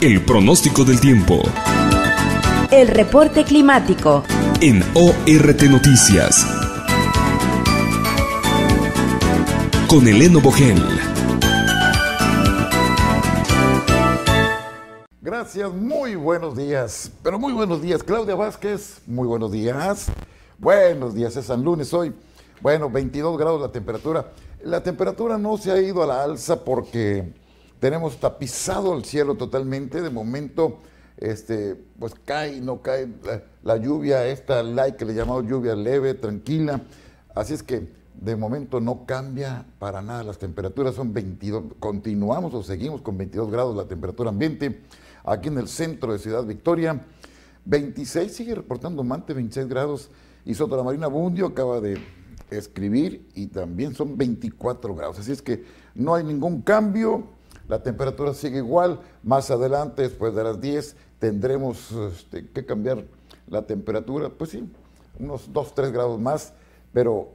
El pronóstico del tiempo. El reporte climático. En ORT Noticias. Con Eleno Bogel. Gracias, muy buenos días. Pero muy buenos días, Claudia Vázquez. Muy buenos días. Buenos días, es San Lunes hoy. Bueno, 22 grados la temperatura. La temperatura no se ha ido a la alza porque tenemos tapizado el cielo totalmente. De momento, este, pues cae, no cae la, lluvia, esta light que le llamamos lluvia leve, tranquila. Así es que de momento no cambia para nada. Las temperaturas son 22, continuamos o seguimos con 22 grados la temperatura ambiente. Aquí en el centro de Ciudad Victoria, 26 sigue reportando Mante, 26 grados. Y Soto la Marina Bundio acaba de escribir y también son 24 grados. Así es que no hay ningún cambio, la temperatura sigue igual. Más adelante, después de las 10, tendremos este, que cambiar la temperatura, pues sí, unos 2, 3 grados más, pero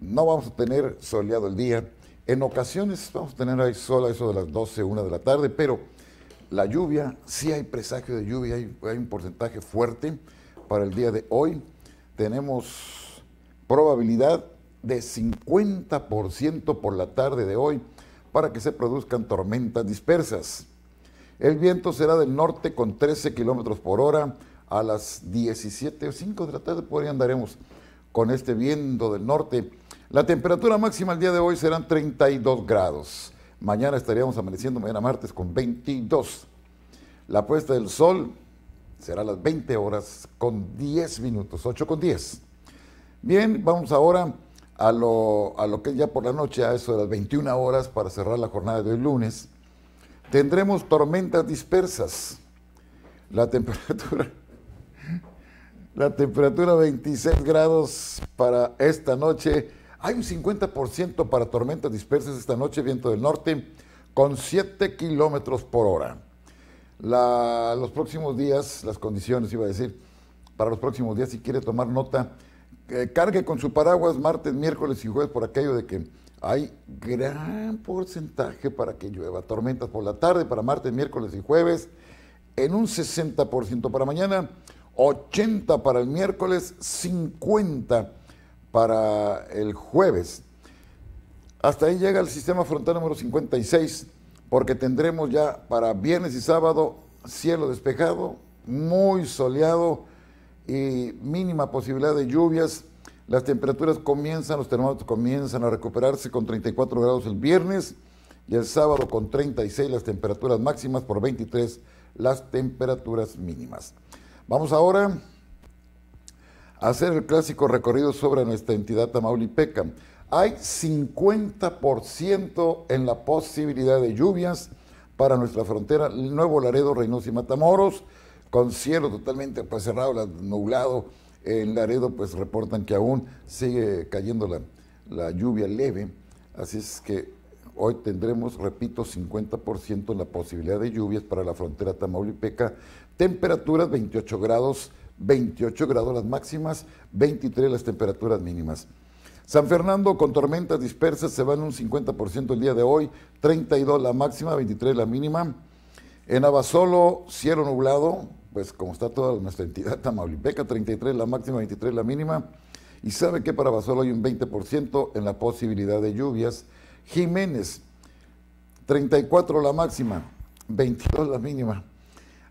no vamos a tener soleado el día. En ocasiones vamos a tener ahí sol a eso de las 12, 1 de la tarde, pero la lluvia, sí hay presagio de lluvia, hay, hay un porcentaje fuerte para el día de hoy. Tenemos probabilidad de 50% por la tarde de hoy para que se produzcan tormentas dispersas. El viento será del norte con 13 kilómetros por hora a las 17 o 5 de la tarde, por ahí andaremos con este viento del norte. La temperatura máxima el día de hoy serán 32 grados. Mañana estaríamos amaneciendo, mañana martes, con 22. La puesta del sol será a las 20 horas con 10 minutos, 8 con 10. Bien, vamos ahora a lo, a lo que es ya por la noche, a eso de las 21 horas para cerrar la jornada de hoy lunes. Tendremos tormentas dispersas. La temperatura, la temperatura 26 grados para esta noche. Hay un 50% para tormentas dispersas esta noche, viento del norte, con 7 kilómetros por hora. los próximos días, las condiciones, iba a decir, para los próximos días, si quiere tomar nota, cargue con su paraguas martes, miércoles y jueves por aquello de que hay gran porcentaje para que llueva. Tormentas por la tarde para martes, miércoles y jueves, en un 60% para mañana, 80 para el miércoles, 50 para el jueves. Hasta ahí llega el sistema frontal número 56, porque tendremos ya para viernes y sábado cielo despejado, muy soleado, y mínima posibilidad de lluvias. Las temperaturas comienzan, los termómetros comienzan a recuperarse con 34 grados el viernes y el sábado con 36 las temperaturas máximas por 23 las temperaturas mínimas. Vamos ahora a hacer el clásico recorrido sobre nuestra entidad Tamaulipeca. Hay 50% en la posibilidad de lluvias para nuestra frontera Nuevo Laredo, Reynosa y Matamoros con cielo totalmente cerrado, nublado. En Laredo pues reportan que aún sigue cayendo la, la lluvia leve, así es que hoy tendremos, repito, 50% en la posibilidad de lluvias para la frontera tamaulipeca, temperaturas 28 grados, 28 grados las máximas, 23 las temperaturas mínimas. San Fernando con tormentas dispersas se van un 50% el día de hoy, 32 la máxima, 23 la mínima. En Abasolo, cielo nublado, pues como está toda nuestra entidad Tamaulipeca, 33 la máxima, 23 la mínima, y sabe que para Basolo hay un 20% en la posibilidad de lluvias. Jiménez, 34 la máxima, 22 la mínima.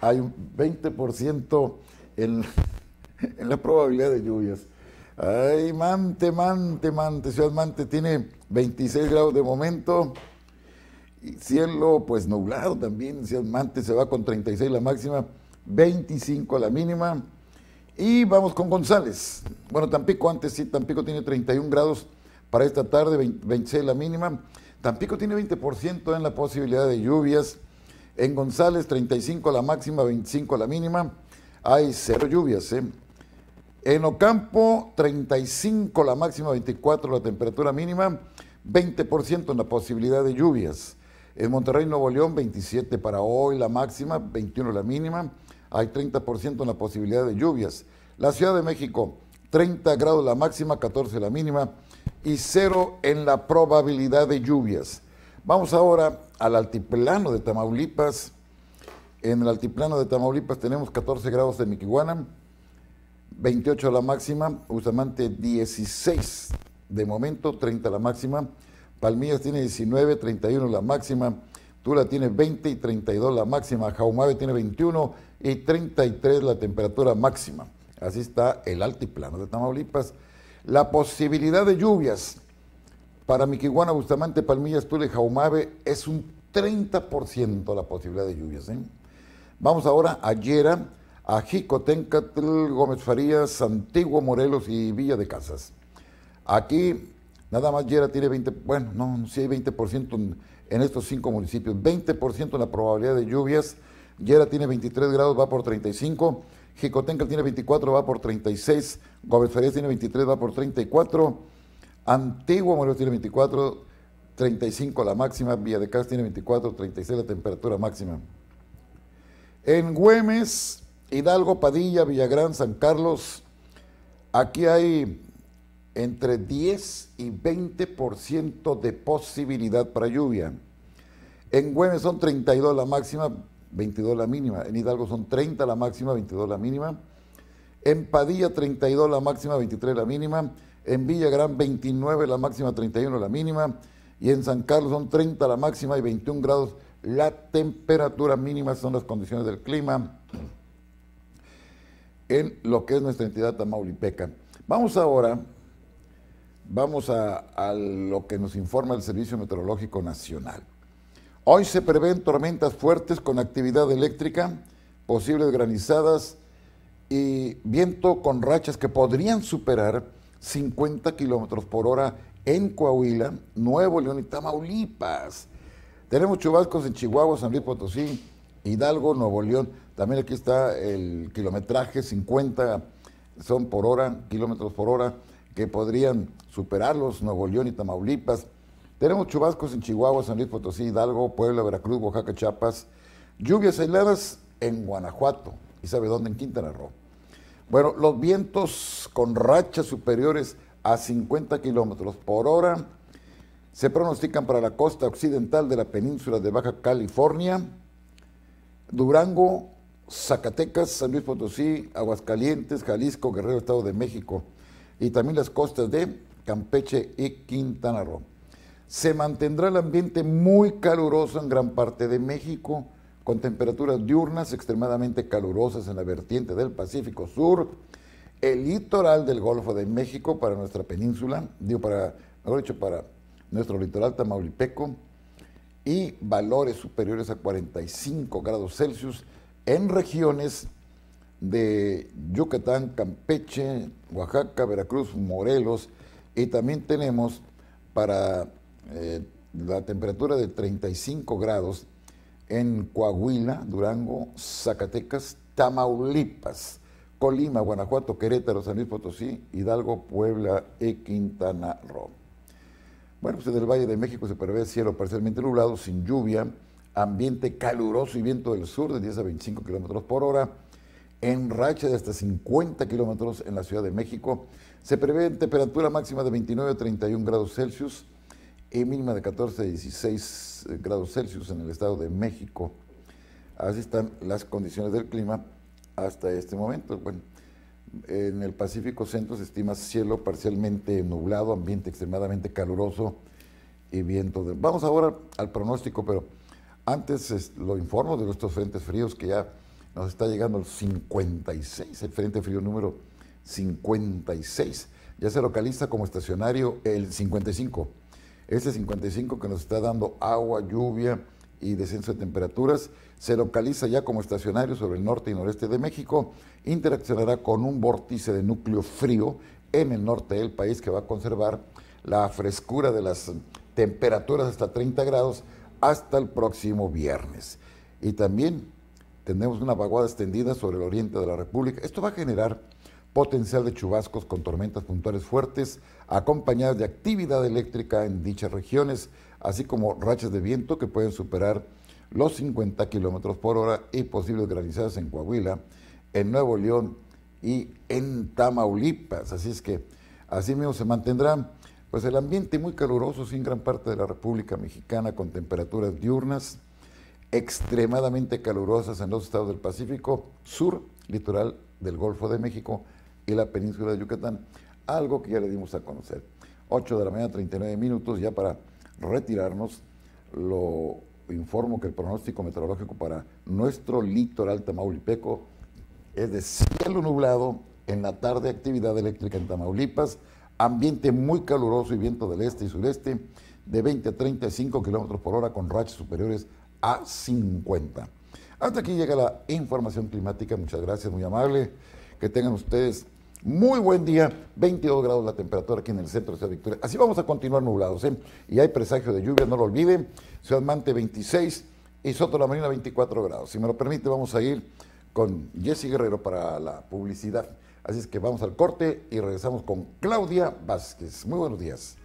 Hay un 20% en, en la probabilidad de lluvias. Ay, Mante, Mante, Mante, Ciudad Mante tiene 26 grados de momento. Cielo, pues nublado también. Ciudad Mante se va con 36 la máxima. 25 a la mínima. Y vamos con González. Bueno, Tampico antes sí, Tampico tiene 31 grados para esta tarde, 26 la mínima. Tampico tiene 20% en la posibilidad de lluvias. En González 35 a la máxima, 25 a la mínima. Hay cero lluvias. ¿eh? En Ocampo 35 la máxima, 24 la temperatura mínima, 20% en la posibilidad de lluvias. En Monterrey, Nuevo León 27 para hoy la máxima, 21 la mínima hay 30% en la posibilidad de lluvias. La Ciudad de México, 30 grados la máxima, 14 la mínima y cero en la probabilidad de lluvias. Vamos ahora al altiplano de Tamaulipas. En el altiplano de Tamaulipas tenemos 14 grados de Miquihuana, 28 la máxima, Bustamante 16 de momento, 30 la máxima, Palmillas tiene 19, 31 la máxima, Tula tiene 20 y 32 la máxima, Jaumave tiene 21 y 33 la temperatura máxima. Así está el altiplano de Tamaulipas. La posibilidad de lluvias para Miquihuana, Bustamante, Palmillas, Tula y Jaumave es un 30% la posibilidad de lluvias. ¿eh? Vamos ahora a Yera, a Jicotencatl, Gómez Farías, Antiguo Morelos y Villa de Casas. Aquí nada más Yera tiene 20, bueno, no, sí hay 20% en, en estos cinco municipios, 20% la probabilidad de lluvias. Yera tiene 23 grados, va por 35. Jicotencal tiene 24, va por 36. Gómez tiene 23, va por 34. Antiguo Morelos tiene 24, 35 la máxima. Villa de Casas tiene 24, 36 la temperatura máxima. En Güemes, Hidalgo, Padilla, Villagrán, San Carlos, aquí hay entre 10 y 20% de posibilidad para lluvia. En Güemes son 32 la máxima, 22 la mínima. En Hidalgo son 30 la máxima, 22 la mínima. En Padilla 32 la máxima, 23 la mínima. En Villagrán 29 la máxima, 31 la mínima. Y en San Carlos son 30 la máxima y 21 grados la temperatura mínima. Son las condiciones del clima en lo que es nuestra entidad tamaulipeca. Vamos ahora, vamos a, a lo que nos informa el Servicio Meteorológico Nacional. Hoy se prevén tormentas fuertes con actividad eléctrica, posibles granizadas y viento con rachas que podrían superar 50 kilómetros por hora en Coahuila, Nuevo León y Tamaulipas. Tenemos chubascos en Chihuahua, San Luis Potosí, Hidalgo, Nuevo León. También aquí está el kilometraje, 50 son por hora, kilómetros por hora, que podrían superarlos, Nuevo León y Tamaulipas. Tenemos chubascos en Chihuahua, San Luis Potosí, Hidalgo, Puebla, Veracruz, Oaxaca, Chiapas. Lluvias aisladas en Guanajuato. ¿Y sabe dónde? En Quintana Roo. Bueno, los vientos con rachas superiores a 50 kilómetros por hora se pronostican para la costa occidental de la península de Baja California, Durango, Zacatecas, San Luis Potosí, Aguascalientes, Jalisco, Guerrero, Estado de México y también las costas de Campeche y Quintana Roo. Se mantendrá el ambiente muy caluroso en gran parte de México, con temperaturas diurnas extremadamente calurosas en la vertiente del Pacífico Sur, el litoral del Golfo de México para nuestra península, digo para, mejor dicho, para nuestro litoral tamaulipeco, y valores superiores a 45 grados Celsius en regiones de Yucatán, Campeche, Oaxaca, Veracruz, Morelos, y también tenemos para eh, la temperatura de 35 grados en Coahuila, Durango, Zacatecas, Tamaulipas, Colima, Guanajuato, Querétaro, San Luis Potosí, Hidalgo, Puebla y Quintana Roo. Bueno, pues en el Valle de México se prevé cielo parcialmente nublado, sin lluvia, ambiente caluroso y viento del sur de 10 a 25 kilómetros por hora, en racha de hasta 50 kilómetros en la Ciudad de México. Se prevé temperatura máxima de 29 a 31 grados Celsius mínima de 14 a 16 grados Celsius en el Estado de México. Así están las condiciones del clima hasta este momento. Bueno, en el Pacífico Centro se estima cielo parcialmente nublado, ambiente extremadamente caluroso y viento. Vamos ahora al pronóstico, pero antes lo informo de nuestros frentes fríos que ya nos está llegando el 56, el frente frío número 56. Ya se localiza como estacionario el 55. Este 55 que nos está dando agua, lluvia y descenso de temperaturas se localiza ya como estacionario sobre el norte y noreste de México, interaccionará con un vórtice de núcleo frío en el norte del país que va a conservar la frescura de las temperaturas hasta 30 grados hasta el próximo viernes. Y también tendremos una vaguada extendida sobre el oriente de la República. Esto va a generar potencial de chubascos con tormentas puntuales fuertes, acompañadas de actividad eléctrica en dichas regiones, así como rachas de viento que pueden superar los 50 kilómetros por hora y posibles granizadas en Coahuila, en Nuevo León y en Tamaulipas. Así es que así mismo se mantendrá pues el ambiente muy caluroso en gran parte de la República Mexicana con temperaturas diurnas extremadamente calurosas en los estados del Pacífico, sur, litoral del Golfo de México y la península de Yucatán, algo que ya le dimos a conocer. 8 de la mañana, 39 minutos, ya para retirarnos, lo informo que el pronóstico meteorológico para nuestro litoral tamaulipeco es de cielo nublado, en la tarde actividad eléctrica en Tamaulipas, ambiente muy caluroso y viento del este y sureste de 20 a 35 kilómetros por hora con rachas superiores a 50. Hasta aquí llega la información climática. Muchas gracias, muy amable. Que tengan ustedes muy buen día. 22 grados la temperatura aquí en el centro de Ciudad Victoria. Así vamos a continuar nublados. ¿eh? Y hay presagio de lluvia, no lo olviden. Ciudad Mante 26 y Soto la Marina 24 grados. Si me lo permite, vamos a ir con Jesse Guerrero para la publicidad. Así es que vamos al corte y regresamos con Claudia Vázquez. Muy buenos días.